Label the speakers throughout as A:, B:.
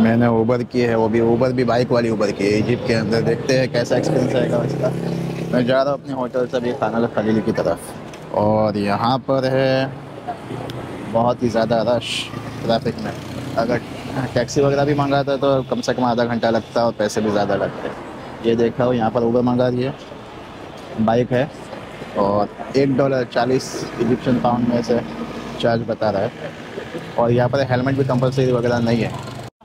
A: मैंने ऊबर की है, वो भी ऊबर भी बाइक वाली ऊबर की है इजिप्ट के अंदर देखते हैं कैसा एक्सपीरियंस रहेगा इसका मैं जा रहा हूँ अपने होटल से अभी खाना खलीली की तरफ़। और यहाँ पर है बहुत ही ज़्यादा रश ट्रैफ़िक में। अगर टैक्सी वगैरह भी मंगाता तो कम से कम आधा घंटा लगता है और पैसे भी ज़्यादा लगते। ये देखा हो, यहाँ पर ऊबर मंगा दिए बाइक है और एक डॉलर चालीस इजिप्शियन पाउंड में से चार्ज बता रहा है। और यहाँ पर हेलमेट भी कंपलसरी वगैरह नहीं है।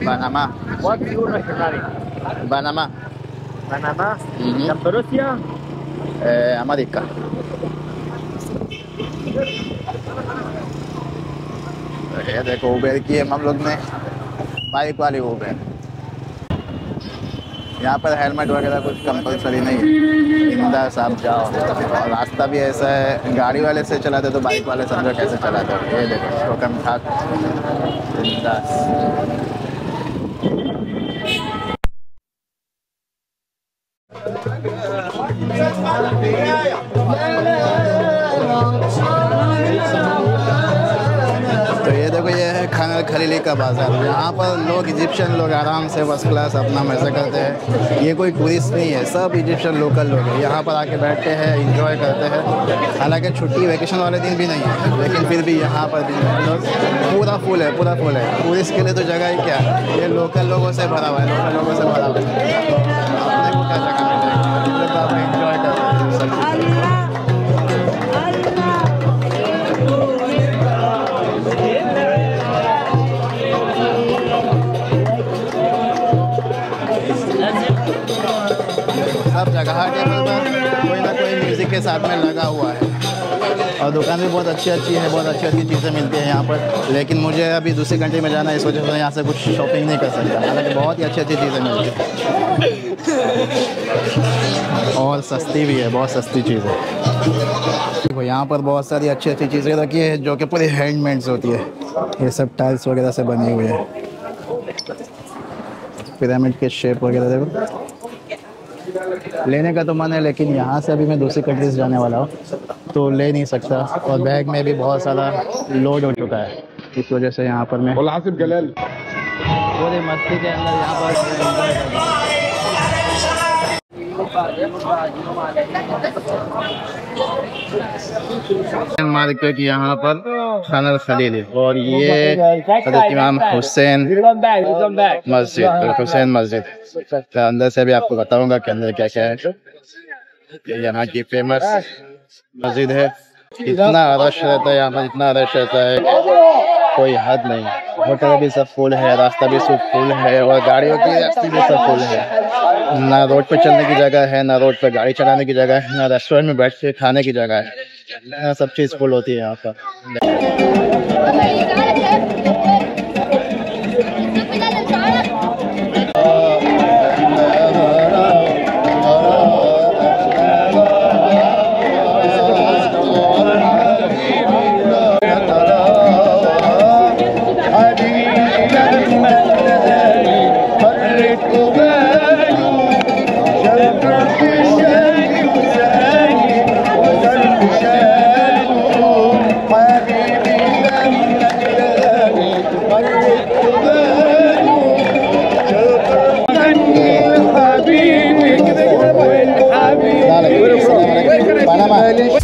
A: Panamá.
B: What's your nationality?
A: Panamá.
B: Panamá?
A: Mm
B: -hmm. And
A: Russia? Uh, America. ये देखो उबेर की है हम लोग ने बाइक वाली उबेर यहाँ पर हेलमेट वगैरह कुछ कंपलसरी नहीं है इंदा साहब जाओ और रास्ता भी ऐसा है गाड़ी वाले से चलाते तो बाइक वाले समझो कैसे चलाते ये देखो कम था इंदा तो ये देखो, ये है खाना खलीली का बाज़ार। यहाँ पर लोग इजिप्शियन लोग आराम से फ़र्स्ट क्लास अपना मज़ा करते हैं। ये कोई टूरिस्ट नहीं है, सब इजिप्शियन लोकल लोग हैं। यहाँ पर आके बैठते हैं इंजॉय करते हैं। हालाँकि छुट्टी वैकेशन वाले दिन भी नहीं है, लेकिन फिर भी यहाँ पर भी लोग पूरा फुल है, पूरा फुल है। टूरिस्ट के लिए तो जगह ही क्या? ये लोकल लोगों से भरा हुआ है लोकल लोगों से भरा हुआ है। हर टेबल पर कोई ना कोई म्यूज़िक के साथ में लगा हुआ है। और दुकान भी बहुत अच्छी अच्छी है, बहुत अच्छी अच्छी चीज़ें मिलती हैं यहाँ पर। लेकिन मुझे अभी दूसरी कंट्री में जाना है, इस वजह से यहाँ से कुछ शॉपिंग नहीं कर सकता। हालाँकि बहुत ही अच्छी अच्छी चीज़ें मिलती हैं। और सस्ती भी है, बहुत सस्ती चीज़ है। देखो, यहाँ पर बहुत सारी अच्छी अच्छी चीज़ें रखी है, जो कि पूरी हैंडमेड्स होती है। ये सब टाइल्स वगैरह से बनी हुई है। पिरामिड के शेप वगैरह देखो। लेने का तो मन है लेकिन यहाँ से अभी मैं दूसरी कंट्रीज़ जाने वाला हूँ तो ले नहीं सकता। और बैग में भी बहुत सारा लोड हो चुका है। इस वजह से यहाँ पर मैं पूरी मस्ती के अंदर यहाँ पर मार्केट यहाँ पर खाना खलील है। और ये हज़रत इमाम Hussain
B: Welcome back, welcome back.
A: मस्जिद हुसैन मस्जिद। तो अंदर से भी आपको बताऊँगा कि अंदर क्या क्या है। ये यहाँ की फ़ेमस मस्जिद है। इतना रश रहता है यहाँ पर इतना रश रहता है। कोई हद नहीं। होटल भी सब फुल है, रास्ता भी सब फुल है और गाड़ियों की रास्ते भी सब फुल है। ना रोड पर चलने की जगह है, ना रोड पर गाड़ी चलाने की जगह है, ना रेस्टोरेंट में बैठ के खाने की जगह है। सब चीज़ फुल होती है यहाँ पर। Panamá.